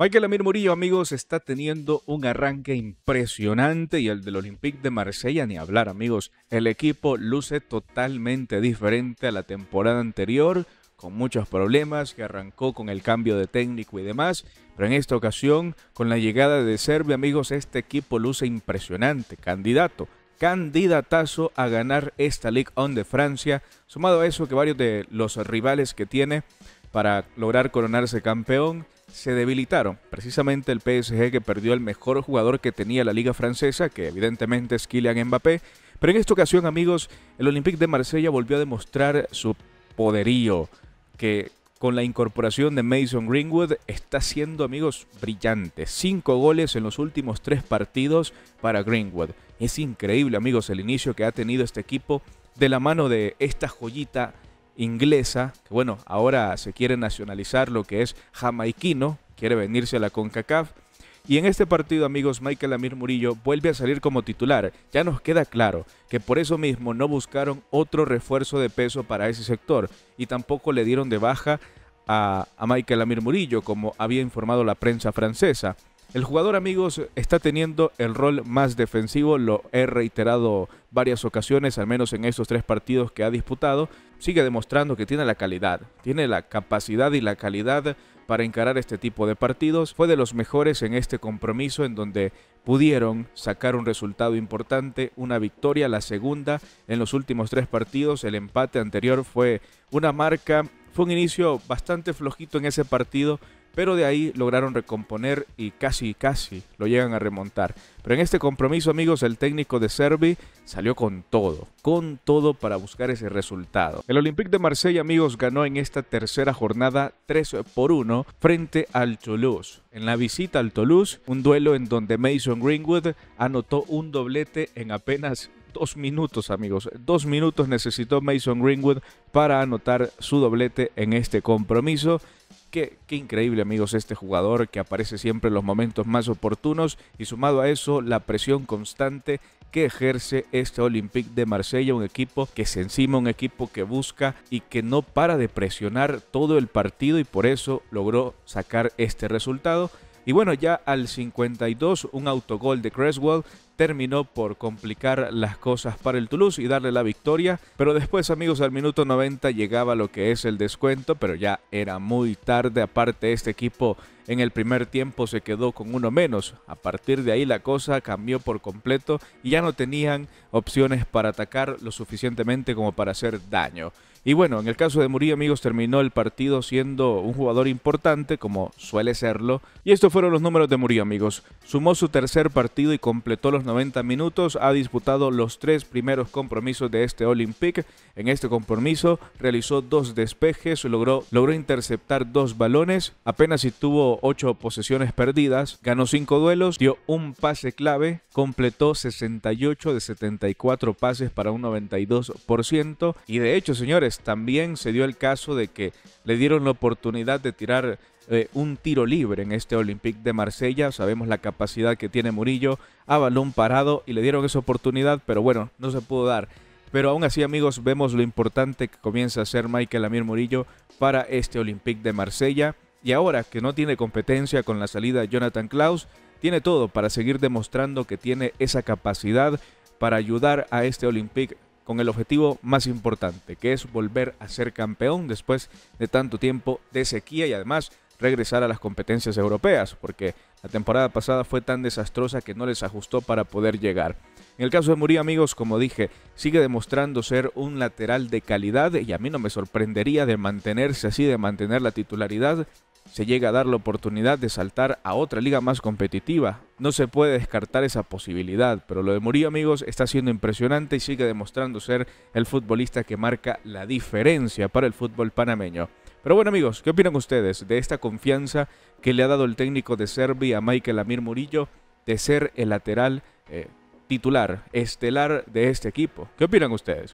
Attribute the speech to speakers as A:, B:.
A: Michael Amir Murillo, amigos, está teniendo un arranque impresionante y el del Olympique de Marsella ni hablar, amigos. El equipo luce totalmente diferente a la temporada anterior, con muchos problemas, que arrancó con el cambio de técnico y demás, pero en esta ocasión, con la llegada de Serbia, amigos, este equipo luce impresionante, candidato candidatazo a ganar esta Ligue 1 de Francia, sumado a eso que varios de los rivales que tiene para lograr coronarse campeón se debilitaron. Precisamente el PSG que perdió el mejor jugador que tenía la liga francesa, que evidentemente es Kylian Mbappé. Pero en esta ocasión, amigos, el Olympique de Marsella volvió a demostrar su poderío, que con la incorporación de Mason Greenwood está siendo, amigos, brillante. Cinco goles en los últimos tres partidos para Greenwood. Es increíble, amigos, el inicio que ha tenido este equipo de la mano de esta joyita inglesa, que bueno, ahora se quiere nacionalizar lo que es jamaiquino, quiere venirse a la CONCACAF. Y en este partido, amigos, Michael Amir Murillo vuelve a salir como titular. Ya nos queda claro que por eso mismo no buscaron otro refuerzo de peso para ese sector y tampoco le dieron de baja a, a Michael Amir Murillo, como había informado la prensa francesa. El jugador, amigos, está teniendo el rol más defensivo, lo he reiterado varias ocasiones, al menos en estos tres partidos que ha disputado. Sigue demostrando que tiene la calidad, tiene la capacidad y la calidad para encarar este tipo de partidos. Fue de los mejores en este compromiso en donde pudieron sacar un resultado importante, una victoria, la segunda en los últimos tres partidos. El empate anterior fue una marca, fue un inicio bastante flojito en ese partido, pero de ahí lograron recomponer y casi, casi lo llegan a remontar. Pero en este compromiso, amigos, el técnico de Servi salió con todo, con todo para buscar ese resultado. El Olympique de Marsella, amigos, ganó en esta tercera jornada 3 por 1 frente al Toulouse. En la visita al Toulouse, un duelo en donde Mason Greenwood anotó un doblete en apenas dos minutos, amigos. Dos minutos necesitó Mason Greenwood para anotar su doblete en este compromiso. Qué, increíble amigos este jugador que aparece siempre en los momentos más oportunos y sumado a eso la presión constante que ejerce este Olympique de Marsella, un equipo que se encima, un equipo que busca y que no para de presionar todo el partido y por eso logró sacar este resultado. Y bueno, ya al 52 un autogol de Creswell terminó por complicar las cosas para el Toulouse y darle la victoria. Pero después, amigos, al minuto 90 llegaba lo que es el descuento, pero ya era muy tarde. Aparte, este equipo en el primer tiempo se quedó con uno menos. A partir de ahí la cosa cambió por completo y ya no tenían opciones para atacar lo suficientemente como para hacer daño. Y bueno, en el caso de Murillo, amigos, terminó el partido siendo un jugador importante, como suele serlo. Y estos fueron los números de Murillo, amigos. Sumó su tercer partido y completó los 90 minutos. Ha disputado los tres primeros compromisos de este Olympic. En este compromiso realizó dos despejes, logró, logró interceptar dos balones. Apenas si tuvo ocho posesiones perdidas. Ganó cinco duelos, dio un pase clave, completó 68 de 74 pases para un 92%. Y de hecho, señores, también se dio el caso de que le dieron la oportunidad de tirar un tiro libre en este Olympique de Marsella. Sabemos la capacidad que tiene Murillo a balón parado y le dieron esa oportunidad, pero bueno, no se pudo dar. Pero aún así, amigos, vemos lo importante que comienza a ser Michael Amir Murillo para este Olympique de Marsella. Y ahora que no tiene competencia con la salida Jonathan Klaus, tiene todo para seguir demostrando que tiene esa capacidad para ayudar a este Olympique con el objetivo más importante, que es volver a ser campeón después de tanto tiempo de sequía y además regresar a las competencias europeas, porque la temporada pasada fue tan desastrosa que no les ajustó para poder llegar. En el caso de Murillo, amigos, como dije, sigue demostrando ser un lateral de calidad y a mí no me sorprendería de mantenerse así, de mantener la titularidad se llega a dar la oportunidad de saltar a otra liga más competitiva. No se puede descartar esa posibilidad, pero lo de Murillo, amigos, está siendo impresionante y sigue demostrando ser el futbolista que marca la diferencia para el fútbol panameño. Pero bueno, amigos, ¿qué opinan ustedes de esta confianza que le ha dado el técnico de Serbia a Michael Amir Murillo de ser el lateral eh, titular, estelar de este equipo? ¿Qué opinan ustedes?